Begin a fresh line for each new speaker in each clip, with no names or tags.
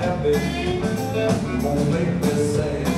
happy, won't make me sad.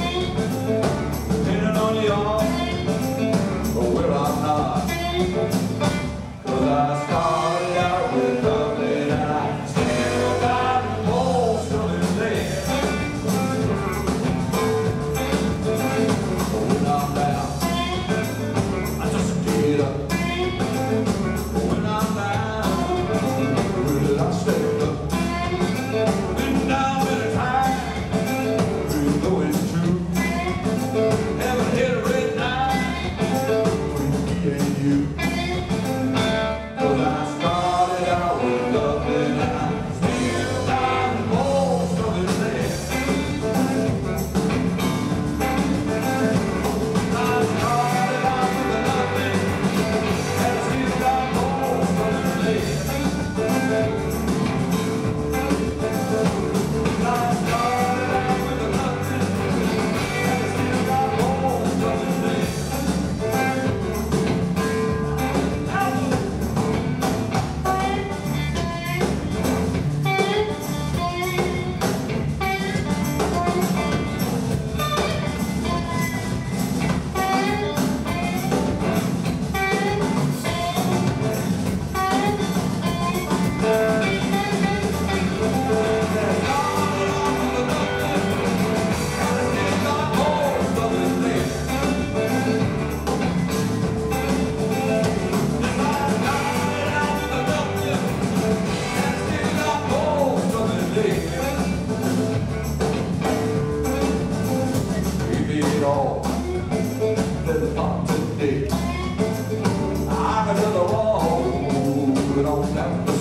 day. I'm the wall, moving on down.